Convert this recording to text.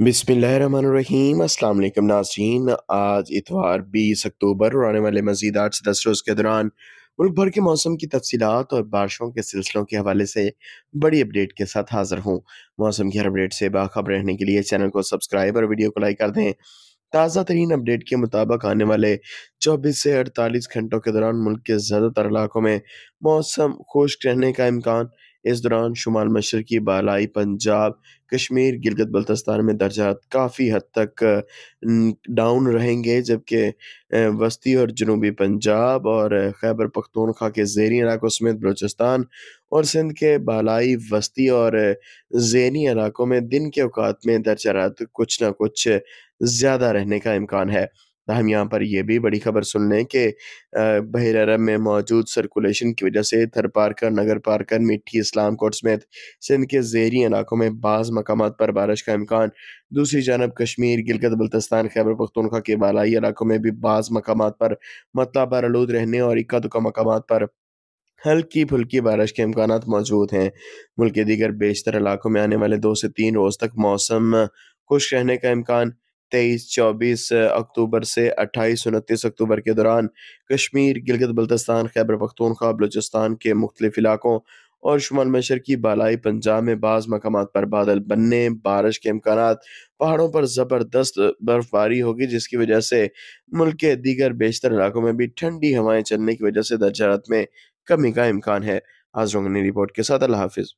अस्सलाम वालेकुम नाज़रीन। आज इतवार 20 अक्टूबर और आने वाले मजीद आठ से दस रोज़ के दौरान मुल्क भर के मौसम की तफसीलात और बारिशों के सिलसिलों के हवाले से बड़ी अपडेट के साथ हाजिर हूँ। मौसम की हर अपडेट से बाखबर रहने के लिए चैनल को सब्सक्राइब और वीडियो को लाइक कर दें। ताज़ा तरीन अपडेट के मुताबिक आने वाले 24 से 48 घंटों के दौरान मुल्क के ज़्यादातर इलाकों में मौसम खुश्क रहने का इम्कान इस दौरान शुमाल मशरकी बालाई पंजाब कश्मीर, गिलगित बल्तिस्तान में दर्जात काफ़ी हद तक डाउन रहेंगे, जबकि वस्ती और जनूबी पंजाब और खैबर पख्तूनख्वा के ज़ेरी इलाकों समेत बलूचिस्तान और सिंध के बालाई, वस्ती और ज़ेनी इलाकों में दिन के अवकात में दर्जात कुछ ना कुछ ज़्यादा रहने का इम्कान है। हम यहाँ पर यह भी बड़ी खबर सुन लें कि बहर अरब में मौजूद सर्कुलेशन की वजह से थर पारकर, नगर पारकर, मिट्टी, इस्लाम कोट समेत सिंध के जेरी इलाकों में बाज़ मकाम पर बारिश का इम्कान। दूसरी जानब कश्मीर, गिलगत बल्तिस्तान, खैबर पख्तनखा के बालाई इलाकों में भी बाज़ मकाम पर मतला बरलूद रहने और इक्का दुका मकाम पर हल्की फुल्की बारिश के इम्कान मौजूद हैं। मुल्क के दीगर बेशतर इलाकों में आने वाले दो से तीन रोज़ तक मौसम खुश रहने का इम्कान। तेईस, चौबीस अक्टूबर से अट्ठाईस, उनतीस अक्टूबर के दौरान कश्मीर, गिलगित बल्तिस्तान, खैबर पख्तूनख्वा, बलूचिस्तान के मुख्तलिफ़ इलाकों और शुमाल मशरकी बालाई पंजाब में बाज़ मकाम पर बादल बनने, बारिश के इम्कान पहाड़ों पर ज़बरदस्त बर्फबारी होगी, जिसकी वजह से मुल्क के दीगर बेशतर इलाकों में भी ठंडी हवाएँ चलने की वजह से दर्जात में कमी का इम्कान है। आज रोंगनी रिपोर्ट के साथ अल्लाह हाफिज़।